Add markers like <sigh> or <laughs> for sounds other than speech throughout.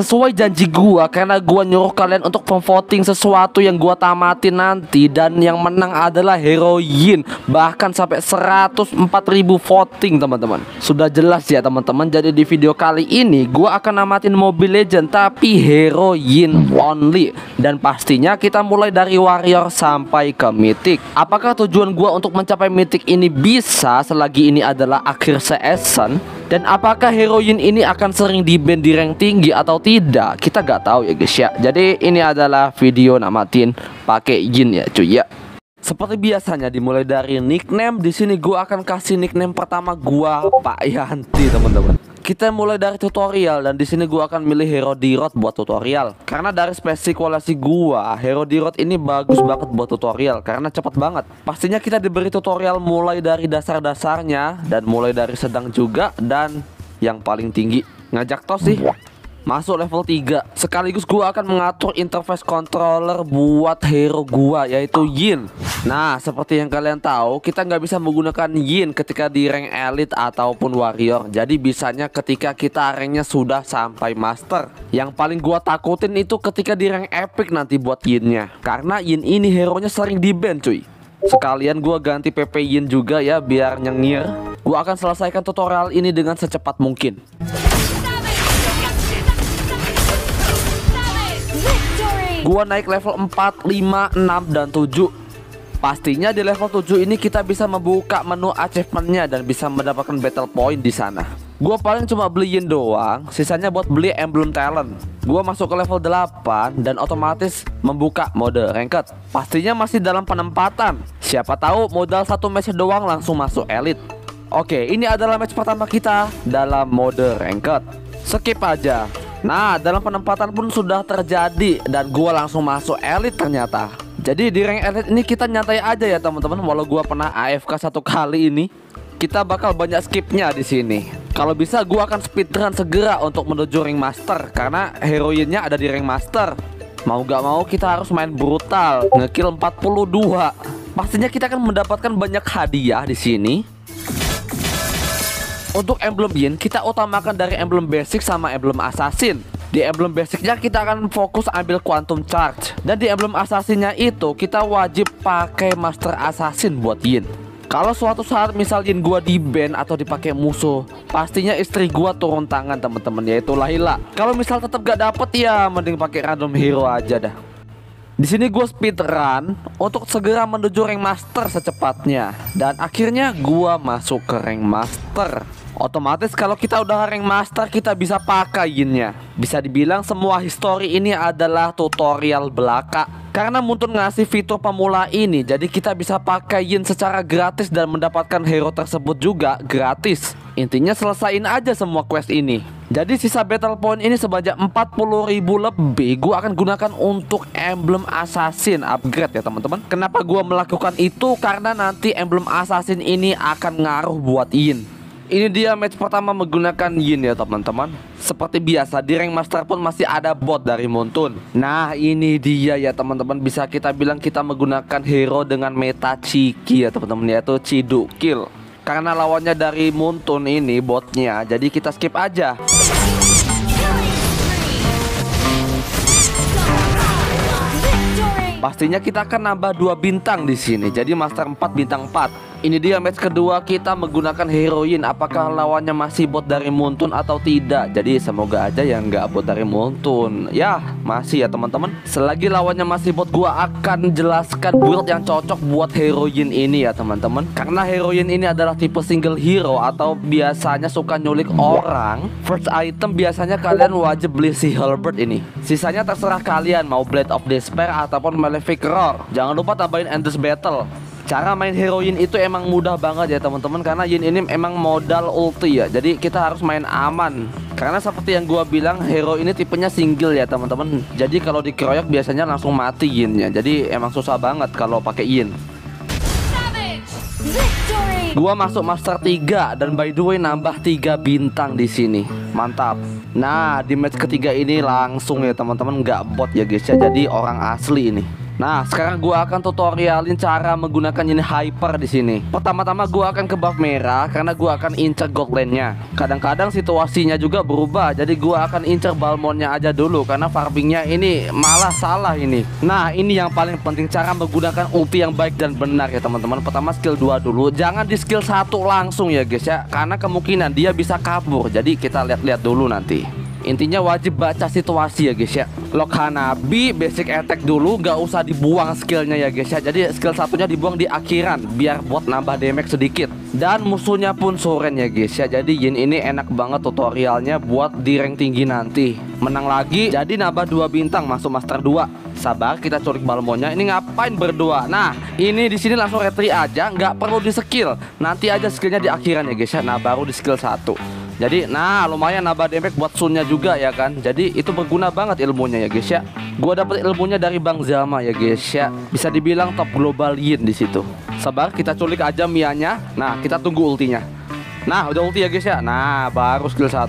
Sesuai janji gua karena gua nyuruh kalian untuk memvoting sesuatu yang gua tamatin nanti dan yang menang adalah heroin. Bahkan sampai 104.000 voting teman-teman. Sudah jelas ya teman-teman. Jadi di video kali ini gua akan namatin Mobile Legend tapi heroin only dan pastinya kita mulai dari warrior sampai ke mythic. Apakah tujuan gua untuk mencapai mythic ini bisa selagi ini adalah akhir season? Dan apakah heroin ini akan sering di di rank tinggi atau tidak? Kita gak tahu ya guys ya. Jadi ini adalah video namatin pakai Yin ya cuy ya. Seperti biasanya dimulai dari nickname. Di sini gua akan kasih nickname pertama gua Pak Yanti teman-teman. Kita mulai dari tutorial dan di sini gua akan milih Hero Dirot buat tutorial. Karena dari spesifikasi gua, Hero Dirot ini bagus banget buat tutorial karena cepat banget. Pastinya kita diberi tutorial mulai dari dasar-dasarnya dan mulai dari sedang juga dan yang paling tinggi. Ngajak tos sih masuk level 3 sekaligus gua akan mengatur interface controller buat hero gua yaitu Yin nah seperti yang kalian tahu kita nggak bisa menggunakan Yin ketika di rank elite ataupun warrior. Jadi bisanya ketika kita ranknya sudah sampai master. Yang paling gua takutin itu ketika di rank epic nanti buat Yinnya. Karena Yin ini hero nya sering di ban cuy. Sekalian gua ganti PP Yin juga ya biar nyengir. Gua akan selesaikan tutorial ini dengan secepat mungkin. Gua naik level 4, 5, 6, dan 7 Pastinya di level 7 ini kita bisa membuka menu achievementnya dan bisa mendapatkan battle point di sana. Gua paling cuma beliin doang, sisanya buat beli emblem talent. Gua masuk ke level 8 dan otomatis membuka mode ranked. Pastinya masih dalam penempatan. Siapa tahu modal satu match doang langsung masuk elite. Oke, ini adalah match pertama kita dalam mode ranked. Skip aja. Nah, dalam penempatan pun sudah terjadi dan gua langsung masuk elite ternyata. Jadi di rank elite ini kita nyantai aja ya teman-teman. Walau gua pernah AFK satu kali ini, kita bakal banyak skipnya di sini. Kalau bisa gua akan speedrun segera untuk menuju rank master karena heroinnya ada di rank master. Mau gak mau kita harus main brutal, ngekill 42. Pastinya kita akan mendapatkan banyak hadiah di sini. Untuk emblem Yin kita utamakan dari emblem basic sama emblem assassin. Di emblem basicnya kita akan fokus ambil quantum charge. Dan di emblem assassinnya itu kita wajib pakai master assassin buat Yin. Kalau suatu saat misal Yin gua di ban atau dipakai musuh Pastinya istri gua turun tangan teman-teman. Yaitu Lahila Kalau misal tetap gak dapet ya mending pakai random hero aja dah. Di sini gue speedrun untuk segera menuju rank master secepatnya. Dan akhirnya gue masuk ke rank master. Otomatis kalau kita udah rank master kita bisa pakai yinnya. Bisa dibilang semua history ini adalah tutorial belaka. Karena Muntun ngasih fitur pemula ini jadi kita bisa pakai yin secara gratis dan mendapatkan hero tersebut juga gratis. Intinya selesain aja semua quest ini. Jadi sisa battle point ini sebanyak 40.000 lebih Gua akan gunakan untuk emblem assassin upgrade ya teman-teman Kenapa gua melakukan itu? Karena nanti emblem assassin ini akan ngaruh buat Yin ini dia match pertama menggunakan Yin ya teman-teman. Seperti biasa di rank master pun masih ada bot dari Montun. Nah ini dia ya teman-teman. Bisa kita bilang kita menggunakan hero dengan meta Ciki ya teman-teman Yaitu Cidukil Karena lawannya dari Montun ini botnya. Jadi kita skip aja. Pastinya kita akan nambah dua bintang di sini. Jadi master 4 bintang 4. Ini dia match kedua kita menggunakan heroin. Apakah lawannya masih bot dari Muntun atau tidak? Jadi semoga aja yang nggak bot dari Muntun Ya masih ya teman-teman. Selagi lawannya masih bot gua akan jelaskan build yang cocok buat heroin ini ya teman-teman. Karena heroin ini adalah tipe single hero Atau biasanya suka nyulik orang. First item biasanya kalian wajib beli si Herbert ini. Sisanya terserah kalian mau Blade of Despair ataupun Malefic Roar. Jangan lupa tambahin Endless Battle Cara main heroin itu emang mudah banget ya teman-teman karena Yin ini emang modal ulti ya. Jadi kita harus main aman. Karena seperti yang gua bilang hero ini tipenya single ya teman-teman. Jadi kalau dikeroyok biasanya langsung mati Yinnya. Jadi emang susah banget kalau pakai Yin. Gua masuk master 3 dan by the way nambah 3 bintang di sini. Mantap. Nah, di match ketiga ini langsung ya teman-teman nggak bot ya guys ya. Jadi orang asli ini. Nah, sekarang gua akan tutorialin cara menggunakan ini hyper di sini. Pertama-tama gua akan ke buff merah karena gua akan incer gold. Kadang-kadang situasinya juga berubah, jadi gua akan incer balmonnya aja dulu karena farmingnya ini malah salah ini. Nah, ini yang paling penting cara menggunakan ulti yang baik dan benar ya teman-teman. Pertama skill 2 dulu, jangan di skill 1 langsung ya guys ya, karena kemungkinan dia bisa kabur. Jadi kita lihat-lihat dulu nanti. Intinya wajib baca situasi ya guys ya. Lock Hanabi basic attack dulu Gak usah dibuang skillnya ya guys ya. Jadi skill satunya dibuang di akhiran Biar buat nambah damage sedikit. Dan musuhnya pun Soren ya guys ya. Jadi Yin ini enak banget tutorialnya Buat di rank tinggi nanti. Menang lagi jadi nambah 2 bintang masuk master 2 Sabar kita culik balmonnya Ini ngapain berdua? Nah ini di sini langsung retri aja nggak perlu di skill Nanti aja skillnya di akhiran ya guys ya. Nah baru di skill 1 jadi nah lumayan nambah damage buat Sunnya juga ya kan. Jadi itu berguna banget ilmunya ya guys ya. Gua dapat ilmunya dari Bang Zama ya guys ya. Bisa dibilang top global yin di situ. Sabar kita culik aja Mianya. Nah kita tunggu ultinya. Nah udah ulti ya guys ya? Nah baru skill 1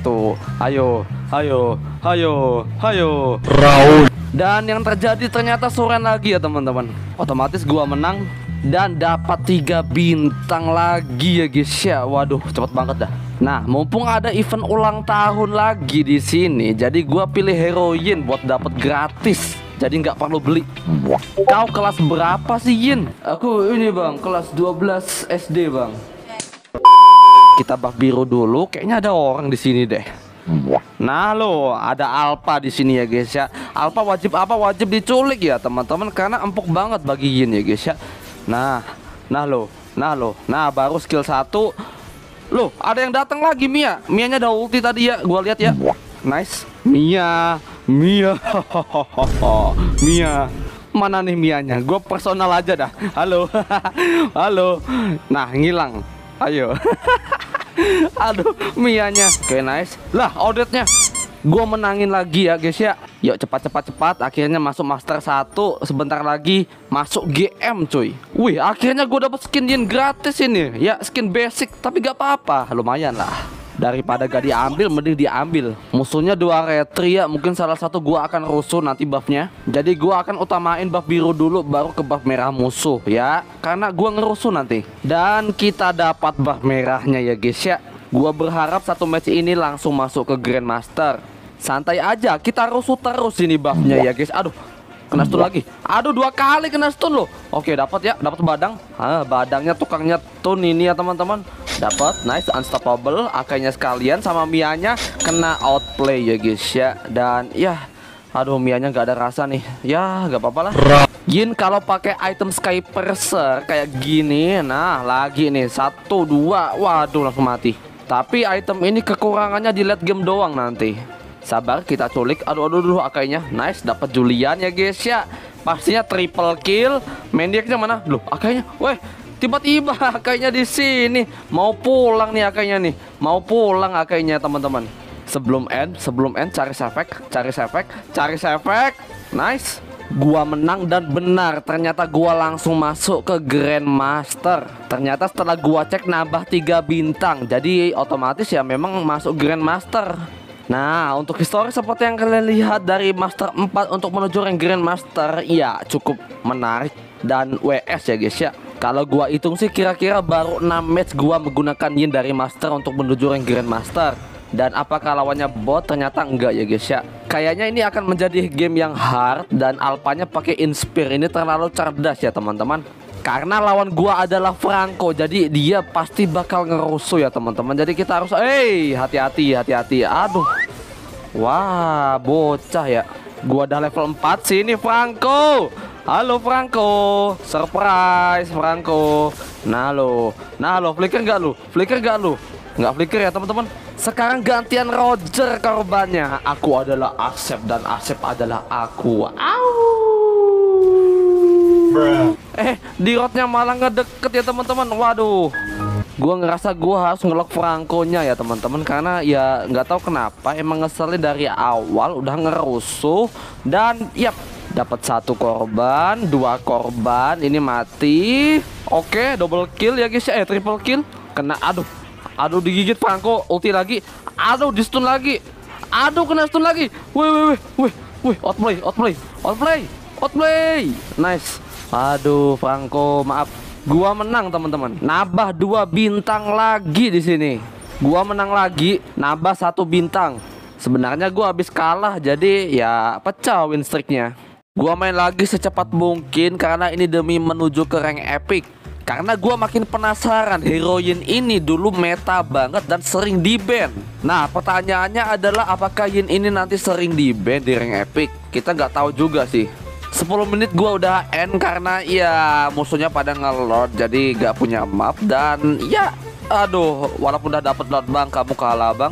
Ayo Ayo Ayo Ayo. Raul. Dan yang terjadi ternyata Soren lagi ya teman-teman. Otomatis gua menang dan dapat tiga bintang lagi ya guys ya. Waduh, cepet banget dah. Nah, mumpung ada event ulang tahun lagi di sini, jadi gua pilih heroin buat dapat gratis. Jadi nggak perlu beli. Kau kelas berapa sih Yin? Aku ini bang, kelas 12 SD bang. Kita buff biru dulu. Kayaknya ada orang di sini deh. Nah lo ada Alpha di sini ya guys ya. Alpha wajib apa? Wajib diculik ya teman-teman karena empuk banget bagi Yin ya guys ya. Nah, nah lo, nah lo, nah baru skill satu. Loh, ada yang datang lagi Mia. Mianya ada ulti tadi ya, gua lihat ya. Nice. Mia, Mia, <laughs> Mia. Mana nih Mianya? Gue personal aja dah. Halo, <laughs> halo. Nah, ngilang. Ayo. <laughs> Aduh, Mianya. Oke, okay, nice. Lah, auditnya. Gue menangin lagi ya guys ya. Yuk cepat cepat. Cepat Akhirnya masuk master 1 Sebentar lagi masuk GM cuy. Wih akhirnya gue dapet skin Yin gratis ini. Ya skin basic Tapi gak apa-apa. Lumayan lah. Daripada gak diambil mending diambil. Musuhnya dua retri ya. Mungkin salah satu gue akan rusuh nanti buffnya. Jadi gue akan utamain buff biru dulu Baru ke buff merah musuh ya. Karena gue ngerusuh nanti. Dan kita dapat buff merahnya ya guys ya. Gua berharap satu match ini langsung masuk ke Grandmaster. Santai aja, kita rusuh terus ini buffnya ya guys. Aduh, kena stun lagi. Aduh, dua kali kena stun loh. Oke, dapat ya, dapat badang. Ah, badangnya tukangnya tun ini ya teman-teman. Dapat, nice, unstoppable. Akhirnya sekalian sama Mianya kena outplay ya guys ya. Dan ya, aduh Mianya nggak ada rasa nih. Ya, nggak apa-apa lah. Yin kalau pakai item Sky Perser kayak gini, nah lagi nih satu dua, waduh langsung mati. Tapi item ini kekurangannya di late game doang nanti. Sabar kita culik. Aduh aduh aduh akainya. Nice dapat Julian ya guys ya. Pastinya triple kill. Mendiaknya mana? Loh akainya. Weh, tiba-tiba <laughs> akainya di sini. Mau pulang nih akainya nih. Mau pulang akainya teman-teman. Sebelum end, sebelum end cari sefek, cari sefek, cari sefek. Nice gua menang dan benar ternyata gua langsung masuk ke Grandmaster ternyata setelah gua cek nambah tiga bintang jadi otomatis ya memang masuk Grandmaster Nah untuk histori seperti yang kalian lihat dari Master 4 untuk menuju rank Grandmaster ya cukup menarik dan WS ya guys ya kalau gua hitung sih kira-kira baru 6 match gua menggunakan Yin dari Master untuk menuju rank Grandmaster dan apakah lawannya bot? Ternyata enggak ya guys ya. Kayaknya ini akan menjadi game yang hard dan alpanya pakai inspire ini terlalu cerdas ya teman-teman. Karena lawan gua adalah Franco, jadi dia pasti bakal ngerusuh ya teman-teman. Jadi kita harus, eh hati-hati, hati-hati. Aduh, wah bocah ya. Gua udah level 4 sini Franco. Halo Franco, surprise Franco. Nah lo, nah lo, flicker nggak lu? Flicker nggak lu? Nggak flicker ya teman-teman. Sekarang gantian Roger korbannya. Aku adalah Asep dan Asep adalah aku. Au. Eh, di roadnya malah ngedeket ya teman-teman. Waduh. Gua ngerasa gua harus ngelok Franco-nya ya teman-teman karena ya nggak tahu kenapa emang ngeselin dari awal udah ngerusuh dan yap dapat satu korban, dua korban, ini mati. Oke, double kill ya guys ya, eh triple kill. Kena aduh, Aduh digigit Franco, ulti lagi. Aduh di stun lagi. Aduh kena stun lagi. Wih wih wih wih wih outplay outplay outplay outplay. Nice. Aduh, Franco, maaf. Gua menang, teman-teman. Nambah dua bintang lagi di sini. Gua menang lagi, nambah satu bintang. Sebenarnya gua habis kalah, jadi ya pecah win streaknya. Gua main lagi secepat mungkin karena ini demi menuju ke rank epic. Karena gue makin penasaran heroin ini dulu meta banget dan sering di ban Nah pertanyaannya adalah apakah Yin ini nanti sering di ban di rank epic Kita nggak tahu juga sih 10 menit gue udah end karena ya musuhnya pada ngelord jadi gak punya map dan ya aduh walaupun udah dapet lord bang kamu kalah bang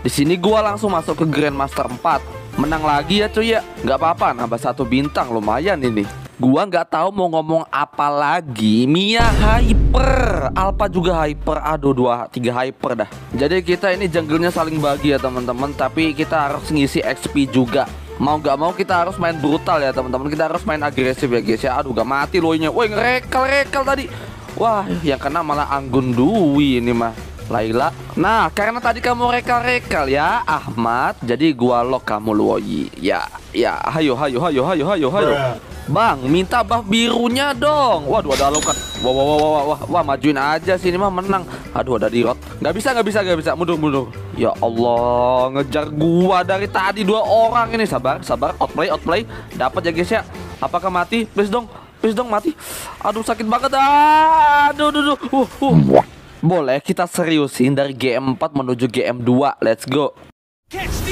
di sini gue langsung masuk ke Grandmaster 4 menang lagi ya cuy ya nggak apa-apa nambah satu bintang lumayan ini Gua nggak tahu mau ngomong apa lagi. Mia hyper, Alpha juga hyper. Aduh dua tiga hyper dah. Jadi kita ini jungle-nya saling bagi ya teman-teman. Tapi kita harus ngisi XP juga. Mau gak mau kita harus main brutal ya teman-teman. Kita harus main agresif ya guys ya. Aduh gak mati loh ini. Woi ngerekal rekal tadi. Wah yang kena malah Anggun Dwi ini mah. Laila. Nah, karena tadi kamu rekal-rekal ya, Ahmad. Jadi gua lock kamu Luoyi. Ya, ya, hayo, hayo, hayo, hayo, hayo, hayo. Bang, minta buff birunya dong. Waduh, ada alokan. Wah, wah, wah, wah, wah, wah, majuin aja sini mah menang. Aduh, ada dirot. Gak bisa, gak bisa, gak bisa. Mundur, mundur. Ya Allah, ngejar gua dari tadi dua orang ini. Sabar, sabar. Outplay, outplay. Dapat ya guys ya. Apakah mati? Please dong. Please dong mati. Aduh, sakit banget. Aduh, aduh, aduh. Uh, uh. Boleh kita seriusin dari GM4 menuju GM2. Let's go. Catch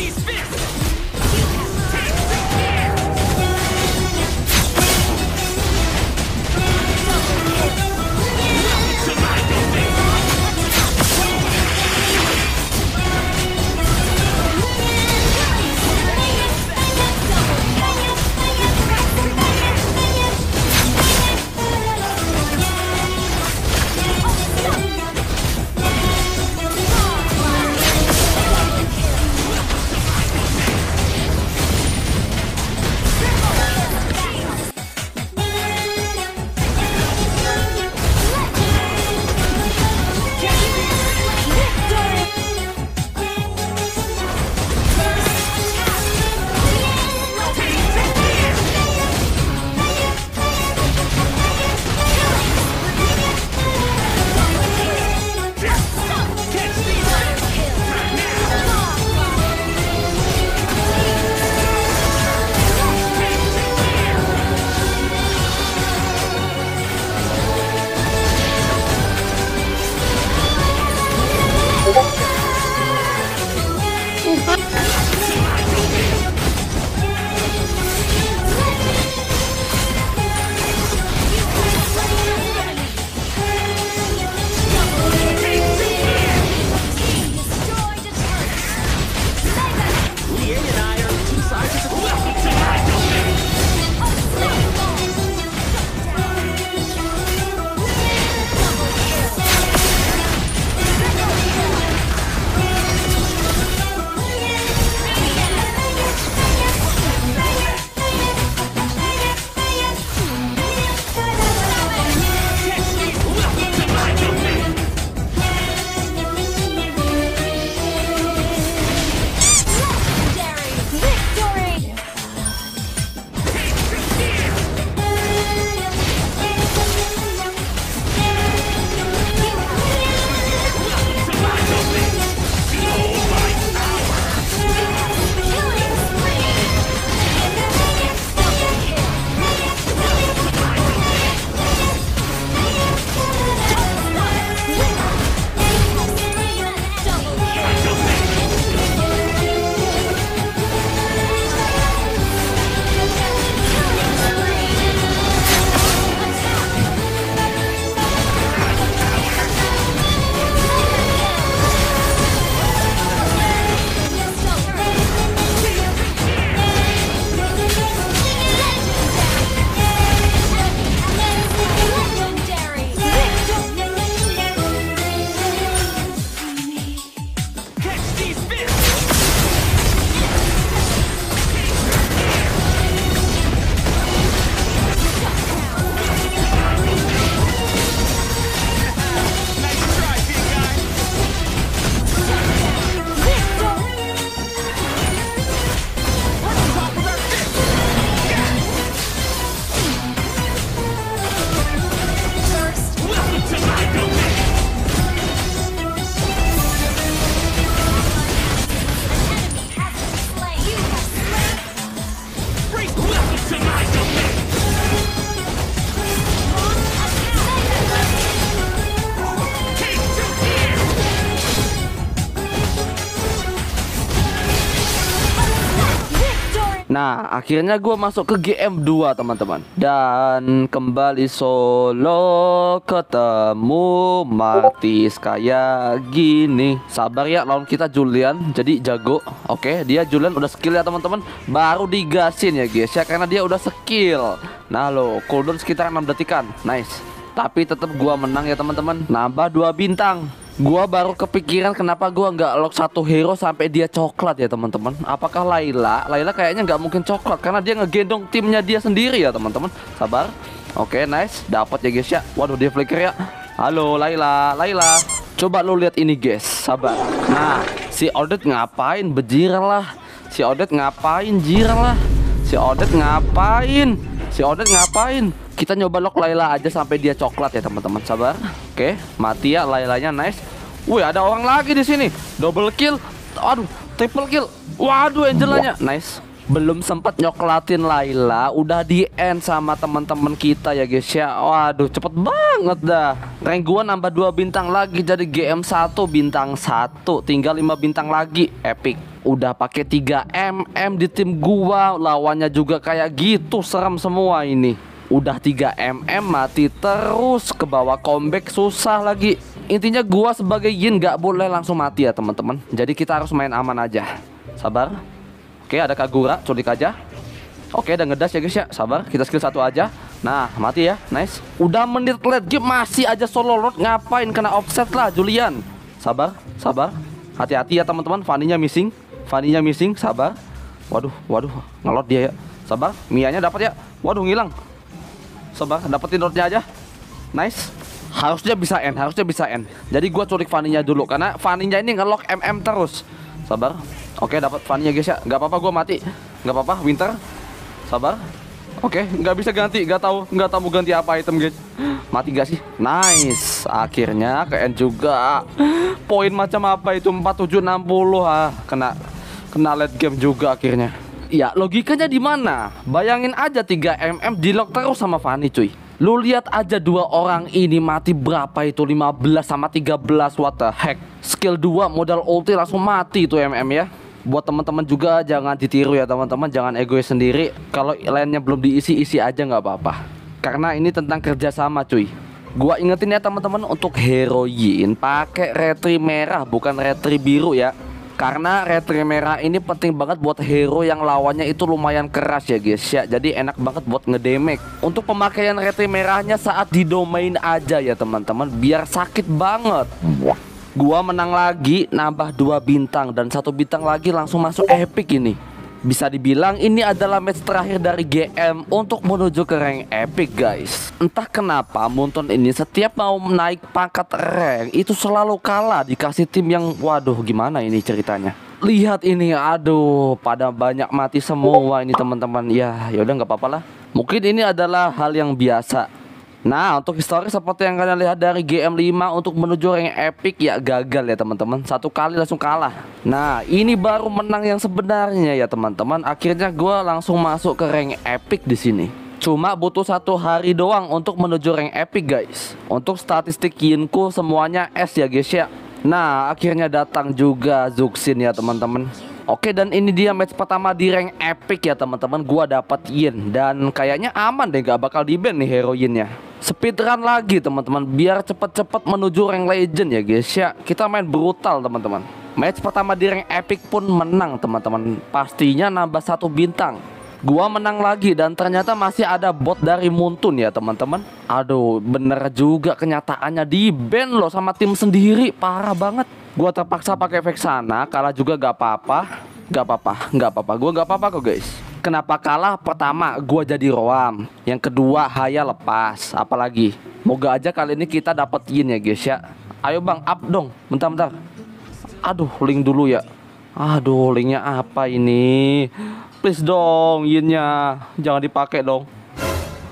akhirnya gue masuk ke GM2 teman-teman. Dan kembali solo ketemu Martis kayak gini. Sabar ya lawan kita Julian. Jadi jago Oke, dia Julian udah skill ya teman-teman. Baru digasin ya guys ya Karena dia udah skill. Nah lo, cooldown sekitar 6 detikan. Nice. Tapi tetap gua menang ya teman-teman. Nambah 2 bintang Gua baru kepikiran kenapa gua nggak lock satu hero sampai dia coklat ya teman-teman. Apakah Laila? Laila kayaknya nggak mungkin coklat karena dia ngegendong timnya dia sendiri ya teman-teman. Sabar. Oke, okay, nice. Dapat ya guys ya. Waduh, dia flicker ya. Halo Laila, Laila. Coba lu lihat ini guys. Sabar. Nah, si Odet ngapain? Bejir lah. Si Odet ngapain? Jir lah. Si Odet ngapain? Si Odet ngapain? Kita nyoba lock Laila aja sampai dia coklat ya teman-teman. Sabar. Oke, mati ya Lailanya nice. Wih, ada orang lagi di sini. Double kill. Aduh, triple kill. Waduh, Angelanya nice. Belum sempat nyoklatin Laila, udah di end sama teman-teman kita ya guys ya. Waduh, cepet banget dah. Rank gua nambah 2 bintang lagi jadi GM1 bintang 1. Tinggal 5 bintang lagi. Epic udah pakai 3 mm di tim gua. Lawannya juga kayak gitu serem semua ini. Udah 3 mm mati terus. Ke bawah comeback susah lagi. Intinya gua sebagai Yin gak boleh langsung mati ya teman-teman. Jadi kita harus main aman aja. Sabar. Oke ada Kagura culik aja. Oke udah ngedas ya guys ya. Sabar kita skill satu aja. Nah mati ya. Nice. Udah menit late game masih aja solo lord ngapain kena offset lah Julian? Sabar sabar. Hati-hati ya teman-teman. Fanny-nya missing Fanny-nya missing sabar waduh waduh ngelot dia ya sabar Mianya dapat ya waduh ngilang Sabar, dapetin dotnya aja. Nice. Harusnya bisa end, harusnya bisa end. Jadi gua culik Vaninya dulu karena Vaninya ini ngelock MM terus. Sabar. Oke, dapat Vaninya guys ya. Gak apa-apa gua mati. Gak apa-apa, Winter. Sabar. Oke, nggak bisa ganti, nggak tahu, nggak tahu ganti apa item guys. Mati gak sih? Nice. Akhirnya ke end juga. Poin macam apa itu 4760 ah. Kena kena late game juga akhirnya. Ya logikanya di mana? Bayangin aja 3 mm di lock terus sama Fanny cuy. Lu lihat aja dua orang ini mati berapa itu 15 sama 13 what the heck. Skill 2 modal ulti langsung mati itu mm ya. Buat teman-teman juga jangan ditiru ya teman-teman, jangan egois sendiri. Kalau lainnya belum diisi isi aja nggak apa-apa. Karena ini tentang kerjasama cuy. Gua ingetin ya teman-teman untuk heroin pakai retri merah bukan retri biru ya. Karena retri merah ini penting banget buat hero yang lawannya itu lumayan keras ya guys ya. Jadi enak banget buat ngedemek. Untuk pemakaian retri merahnya saat di domain aja ya teman-teman. Biar sakit banget. Gua menang lagi nambah dua bintang. Dan satu bintang lagi langsung masuk epic ini bisa dibilang ini adalah match terakhir dari GM untuk menuju ke rank epic guys. Entah kenapa Munton ini setiap mau naik pangkat rank itu selalu kalah dikasih tim yang waduh gimana ini ceritanya? Lihat ini aduh pada banyak mati semua ini teman-teman. Ya yaudah nggak apa-apa lah. Mungkin ini adalah hal yang biasa Nah untuk histori seperti yang kalian lihat dari GM5 untuk menuju rank epic ya gagal ya teman-teman. Satu kali langsung kalah. Nah ini baru menang yang sebenarnya ya teman-teman. Akhirnya gue langsung masuk ke rank epic di sini. Cuma butuh satu hari doang untuk menuju rank epic guys. Untuk statistik Yinku semuanya S ya guys ya. Nah akhirnya datang juga Zuxin ya teman-teman Oke dan ini dia match pertama di rank epic ya teman-teman. Gua dapat Yin. Dan kayaknya aman deh gak bakal di ban nih heroinnya Speedrun lagi teman-teman. Biar cepet-cepet menuju rank legend ya guys. Ya Kita main brutal teman-teman. Match pertama di rank epic pun menang teman-teman. Pastinya nambah satu bintang. Gua menang lagi dan ternyata masih ada bot dari Muntun ya teman-teman. Aduh bener juga kenyataannya di ban loh sama tim sendiri. Parah banget Gua terpaksa pakai Vexana, kalah juga gak apa-apa. Gak apa-apa, gak apa-apa. Gua gak apa-apa kok, guys. Kenapa kalah? Pertama, gua jadi Roam. Yang kedua, Haya lepas. Apalagi, moga aja kali ini kita dapetin ya, guys ya. Ayo bang, up dong. Bentar-bentar. Aduh, link dulu ya. Aduh, linknya apa ini? Please dong, yinnya. Jangan dipakai dong.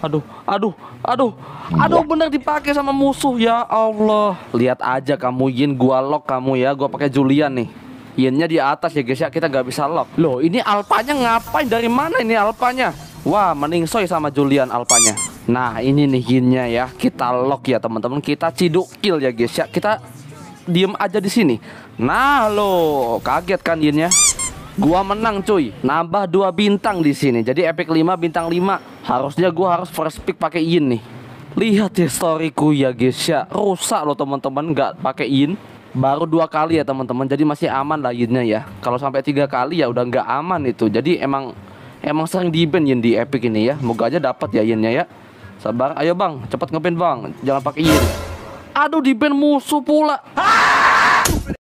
Aduh, aduh, aduh, aduh bener dipakai sama musuh ya Allah. Lihat aja kamu Yin, gua lock kamu ya, gua pakai Julian nih. Yinnya di atas ya guys ya, kita nggak bisa lock. Loh, ini alpanya ngapain? Dari mana ini alpanya? Wah, meningsoy sama Julian alpanya. Nah, ini nih Yinnya ya. Kita lock ya teman-teman. Kita ciduk kill ya guys ya. Kita diem aja di sini. Nah, lo kaget kan Yinnya? Gua menang cuy, nambah dua bintang di sini. Jadi epic 5 bintang 5. Harusnya gua harus first pick pakai yin nih. Lihat storyku ya guys ya. Rusak loh teman-teman nggak pakai yin. Baru dua kali ya teman-teman. Jadi masih aman lah yinnya ya. Kalau sampai tiga kali ya udah nggak aman itu. Jadi emang emang sering di ban yin di epic ini ya. Moga aja dapat ya yinnya ya. Sabar, ayo bang, cepat ngeban bang. Jangan pakai yin. Aduh di ban musuh pula.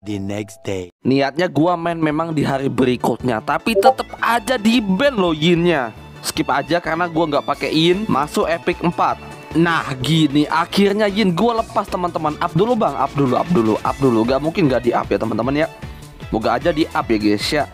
The next day. Niatnya gua main memang di hari berikutnya, tapi tetep aja di ban loh yinnya. Skip aja karena gua nggak pakai yin, masuk epic 4. Nah gini, akhirnya yin gua lepas teman-teman. Up dulu bang, up dulu, up dulu, up dulu. Gak mungkin gak di up ya teman-teman ya. Moga aja di up ya guys ya.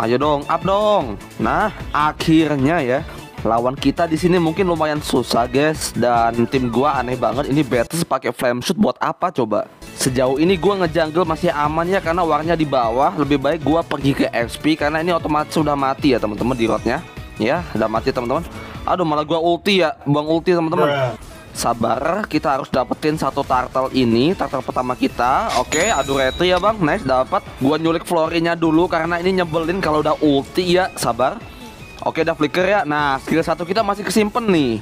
Ayo dong, up dong. Nah, akhirnya ya lawan kita di sini mungkin lumayan susah guys dan tim gua aneh banget ini Betis pakai flame shoot buat apa coba sejauh ini gua ngejungle masih aman ya karena warnya di bawah. Lebih baik gua pergi ke XP karena ini otomatis sudah mati ya teman-teman di rodnya ya udah mati teman-teman. Aduh malah gua ulti ya buang ulti teman-teman. Sabar kita harus dapetin satu turtle ini turtle pertama kita. Oke aduh retri ya bang. Nice dapat. Gua nyulik florinya dulu karena ini nyebelin kalau udah ulti ya sabar. Oke udah flicker ya. Nah skill satu kita masih kesimpan nih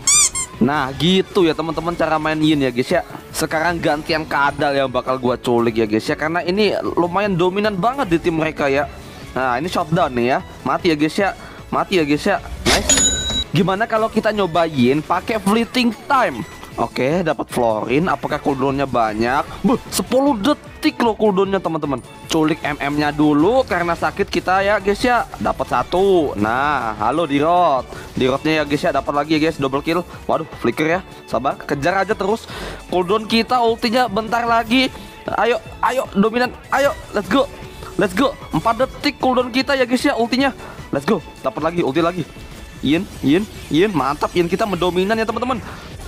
Nah gitu ya teman-teman cara main Yin ya guys ya. Sekarang gantian kadal yang bakal gua culik ya guys ya. Karena ini lumayan dominan banget di tim mereka ya. Nah ini shutdown nih ya. Mati ya guys ya. Mati ya guys ya. Nice. Gimana kalau kita nyobain pakai fleeting time Oke, dapat florin. Apakah cooldownnya banyak? Buh, 10 detik loh cooldownnya teman-teman. Culik MM-nya dulu karena sakit kita ya guys ya. Dapat satu. Nah, halo di rot. Di rotnya ya guys ya dapat lagi ya guys double kill. Waduh, flicker ya. Sabar, kejar aja terus. Cooldown kita ultinya bentar lagi. Ayo, ayo dominan. Ayo, let's go. Let's go. 4 detik cooldown kita ya guys ya ultinya. Let's go. Dapat lagi ulti lagi. Yin, Yin, Yin, mantap Yin kita mendominan ya teman-teman.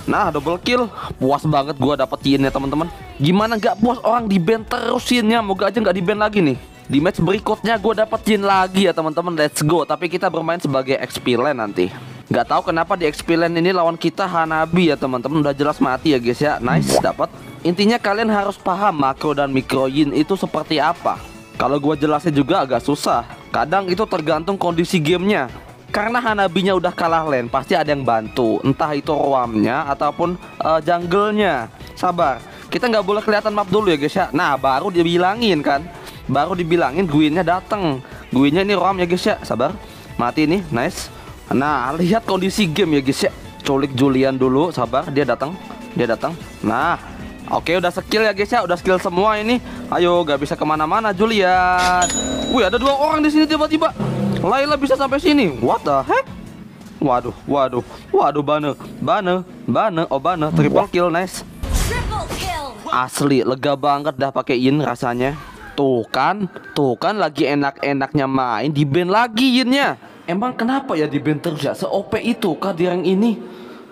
Nah double kill. Puas banget gua dapet Yin ya teman-teman. Gimana nggak puas orang di band terus Yinnya Moga aja nggak di band lagi nih. Di match berikutnya gue dapet Yin lagi ya teman-teman. Let's go. Tapi kita bermain sebagai XP lane nanti. Gak tahu kenapa di XP lane ini lawan kita Hanabi ya teman-teman. Udah jelas mati ya guys ya. Nice dapat Intinya kalian harus paham makro dan mikro yin itu seperti apa. Kalau gue jelasin juga agak susah. Kadang itu tergantung kondisi gamenya karena Hanabinya udah kalah lane pasti ada yang bantu. Entah itu ruamnya ataupun uh, jungle-nya. Sabar. Kita nggak boleh kelihatan map dulu ya guys ya. Nah baru dibilangin kan? Baru dibilangin guinnya dateng. Guinnya ini ruam ya guys ya. Sabar. Mati nih. Nice. Nah lihat kondisi game ya guys ya. Culik Julian dulu. Sabar. Dia datang dia datang nah Oke udah skill ya guys ya. Udah skill semua ini. Ayo gak bisa ke mana-mana Julian. Wih ada dua orang di sini tiba-tiba Laila bisa sampai sini. What the heck? Waduh, waduh, waduh bane, bane, bane, oh bane, triple kill, nice. Asli, lega banget dah pakai in rasanya. Tuh kan, tuh kan lagi enak-enaknya main di band lagi yinnya. Emang kenapa ya di band terus ya? Se-OP itu kah di rank ini?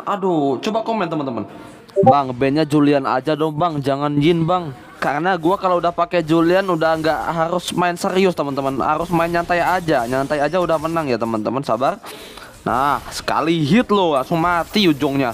Aduh, coba komen teman-teman. Bang, bandnya Julian aja dong bang, jangan Yin bang karena gua kalau udah pakai Julian udah nggak harus main serius teman-teman. Harus main nyantai aja. Nyantai aja udah menang ya teman-teman. Sabar. Nah sekali hit loh langsung mati ujungnya.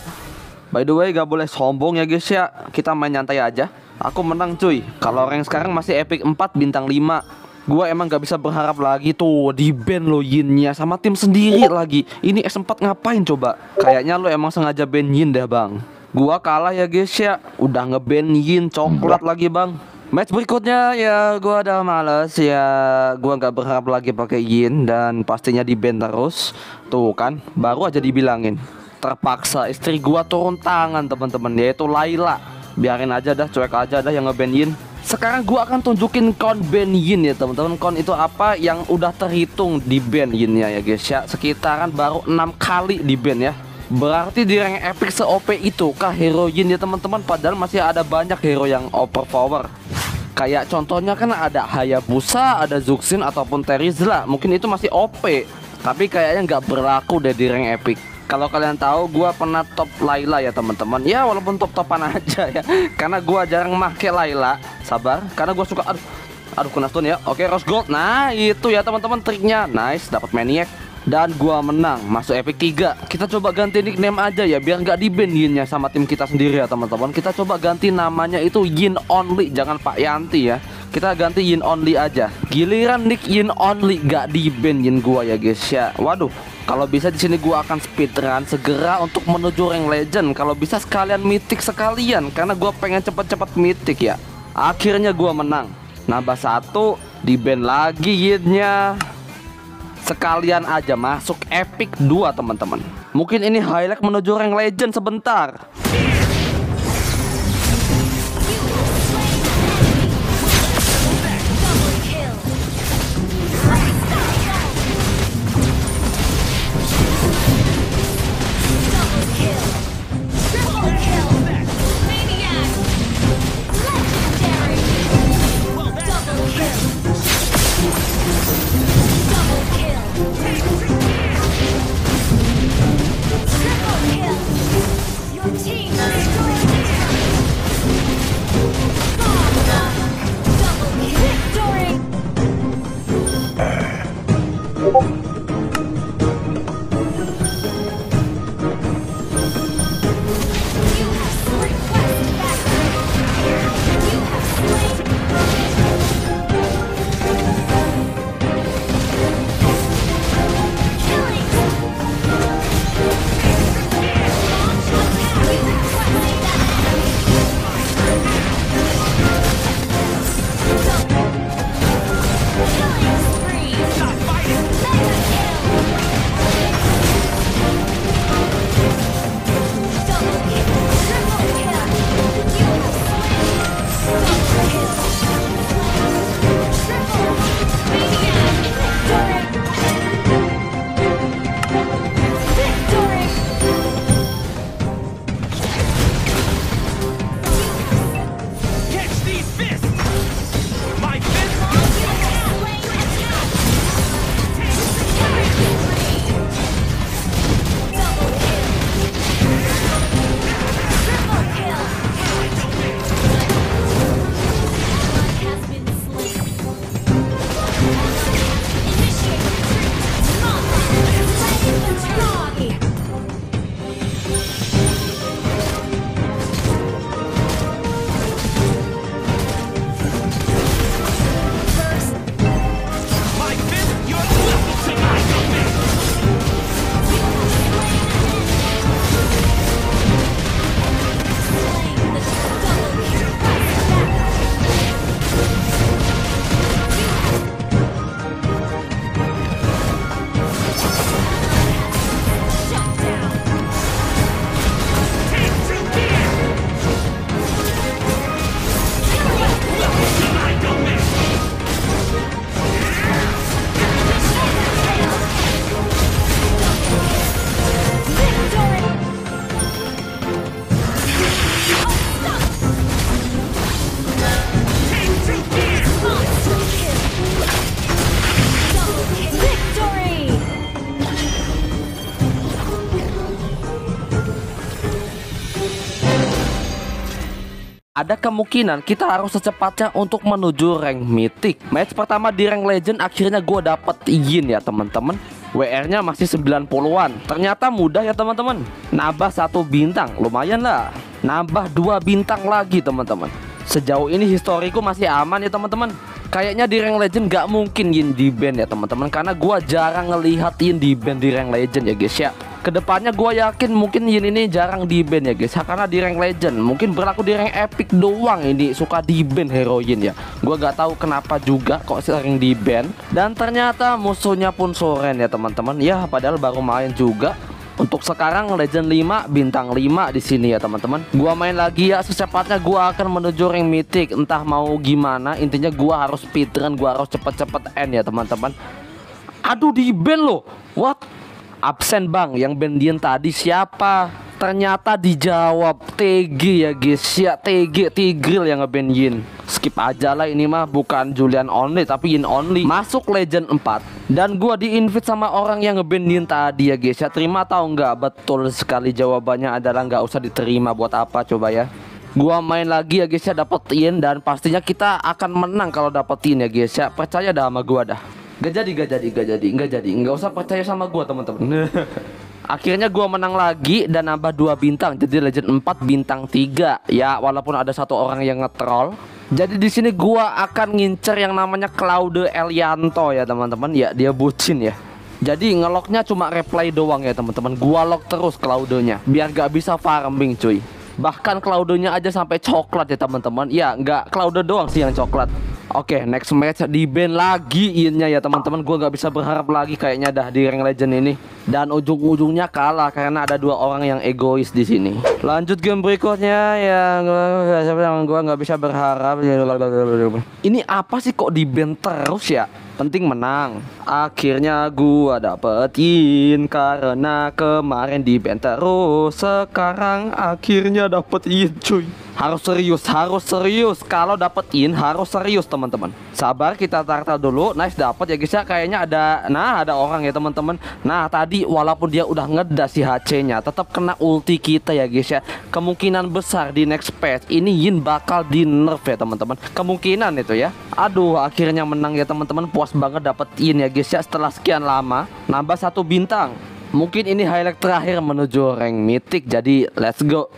By the way gak boleh sombong ya guys ya. Kita main nyantai aja. Aku menang cuy. Kalau rank sekarang masih epic 4 bintang 5 Gua emang gak bisa berharap lagi tuh di band lo Yinnya. Sama tim sendiri lagi. Ini S4 ngapain coba? Kayaknya lo emang sengaja band Yin deh bang. Gua kalah ya guys ya. Udah ngeband Yin coklat lagi bang. Match berikutnya ya gua udah males ya. Gua nggak berharap lagi pakai Yin dan pastinya di band terus. Tuh kan baru aja dibilangin. Terpaksa istri gua turun tangan teman-teman. Yaitu Laila. Biarin aja dah cuek aja dah yang ngeband Yin. Sekarang gua akan tunjukin kon band Yin ya teman-teman. Kon itu apa yang udah terhitung di band Yinnya ya guys ya. Sekitaran baru enam kali di band ya Berarti di rank epic se-OP itu. Kah hero Yin ya teman-teman Padahal masih ada banyak hero yang overpower. Kayak contohnya kan ada Hayabusa, ada Zuxin ataupun Terizla. Mungkin itu masih OP Tapi kayaknya nggak berlaku deh di rank epic. Kalau kalian tahu gua pernah top Laila ya teman-teman. Ya walaupun top-topan <laughs> aja ya. Karena gua jarang make Laila. Sabar karena gua suka aduh. Aduh kena stun ya. Oke rose gold. Nah itu ya teman-teman triknya. Nice dapat maniac dan gua menang masuk epic 3 kita coba ganti nickname aja ya biar nggak di ban sama tim kita sendiri ya teman-teman kita coba ganti namanya itu Yin Only jangan Pak Yanti ya Kita ganti Yin Only aja. Giliran Nick Yin Only gak di Yin gua ya guys ya. Waduh, kalau bisa di sini gua akan speedrun segera untuk menuju rank legend. Kalau bisa sekalian mythic sekalian karena gua pengen cepet-cepet mythic ya. Akhirnya gua menang. Nambah satu di ban lagi Yinnya. Sekalian aja masuk epic 2 teman-teman. Mungkin ini highlight menuju rank legend sebentar. Ada kemungkinan kita harus secepatnya untuk menuju rank mythic. Match pertama di rank legend akhirnya gue dapet Yin ya teman-teman. WR-nya masih 90-an. Ternyata mudah ya teman-teman. Nambah satu bintang, lumayan lah. Nambah dua bintang lagi teman-teman. Sejauh ini historiku masih aman ya teman-teman. Kayaknya di rank legend gak mungkin Yin di band ya teman-teman Karena gua jarang ngelihat Yin di band di rank legend ya guys ya Ke depannya gua yakin mungkin Yin ini jarang di band ya guys Karena di rank legend Mungkin berlaku di rank epic doang ini Suka di band hero Yin ya Gua gak tahu kenapa juga kok sering di band Dan ternyata musuhnya pun Soren ya teman-teman Ya padahal baru main juga untuk sekarang Legend 5 bintang 5 di sini ya teman-teman. Gua main lagi ya secepatnya gua akan menuju rank mythic entah mau gimana intinya gua harus speedrun gua harus cepet-cepet end ya teman-teman. Aduh di ban loh. What? Absen bang. Yang bandian tadi siapa? Ternyata dijawab TG ya guys. Ya TG Tigril yang ngeband Yin Skip aja lah ini mah. Bukan Julian only tapi Yin only. Masuk Legend 4 Dan gua di invite sama orang yang ngeband Yin tadi ya guys. Ya Terima atau enggak? Betul sekali jawabannya adalah nggak usah diterima. Buat apa coba ya? Gua main lagi ya guys. Ya dapetin. Dan pastinya kita akan menang kalau dapetin ya guys. Ya Percaya dah sama gua dah Gak jadi, gak jadi, gak jadi, gak jadi Nggak usah percaya sama gua teman-teman <laughs> Akhirnya gua menang lagi dan nambah dua bintang Jadi legend 4 bintang 3 Ya walaupun ada satu orang yang ngetrol Jadi di sini gua akan ngincer yang namanya Claude Elianto ya teman-teman. Ya dia bucin ya. Jadi ngeloknya cuma reply doang ya teman-teman. Gua lock terus Claude-nya biar gak bisa farming cuy. Bahkan Claude-nya aja sampai coklat ya teman-teman. Ya nggak Claude doang sih yang coklat. Oke, next match di band lagi innya ya teman-teman. Gua nggak bisa berharap lagi kayaknya dah di rank legend ini. Dan ujung-ujungnya kalah karena ada dua orang yang egois di sini. Lanjut game berikutnya ya gua gua nggak bisa berharap. Ini apa sih kok di band terus ya? Penting menang. Akhirnya gua dapetin karena kemarin di band terus. Sekarang akhirnya dapetin cuy. Harus serius, harus serius. Kalau dapetin harus serius teman-teman. Sabar kita tartal dulu. Nice dapat ya guys ya. Kayaknya ada, nah ada orang ya teman-teman. Nah tadi walaupun dia udah ngedas si HC-nya, tetap kena ulti kita ya guys ya. Kemungkinan besar di next patch ini Yin bakal di nerf ya teman-teman. Kemungkinan itu ya. Aduh akhirnya menang ya teman-teman. Puas banget dapetin ya guys ya. Setelah sekian lama nambah satu bintang. Mungkin ini highlight terakhir menuju rank mythic. Jadi let's go.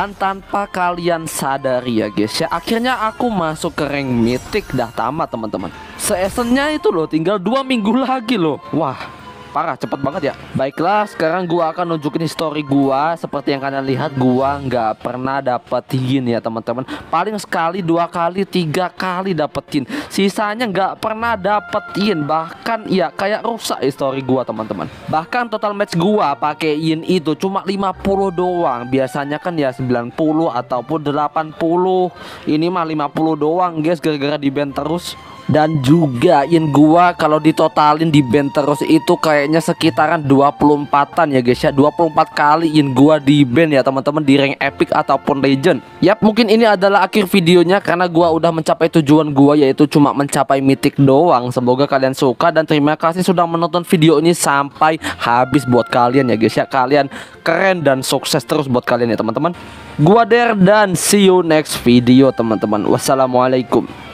Dan tanpa kalian sadari ya guys ya. Akhirnya aku masuk ke rank mythic dah tamat teman-teman. Seasonnya itu loh tinggal dua minggu lagi loh. Wah parah cepet banget ya. Baiklah sekarang gua akan nunjukin history gua. Seperti yang kalian lihat gua nggak pernah dapetin ya teman-teman. Paling sekali dua kali tiga kali dapetin Sisanya nggak pernah dapetin Bahkan ya kayak rusak history gua teman-teman. Bahkan total match gua pakai yin itu cuma 50 doang. Biasanya kan ya 90 ataupun 80 Ini mah 50 doang guys. Gara-gara di ban terus. Dan juga in gua kalau ditotalin di band terus itu kayaknya sekitaran 24-an ya guys ya. 24 kali in gua di band ya teman-teman di rank epic ataupun legend. Yap mungkin ini adalah akhir videonya karena gua udah mencapai tujuan gua yaitu cuma mencapai mythic doang. Semoga kalian suka dan terima kasih sudah menonton video ini sampai habis buat kalian ya guys ya. Kalian keren dan sukses terus buat kalian ya teman-teman. Gua Der dan see you next video teman-teman. Wassalamualaikum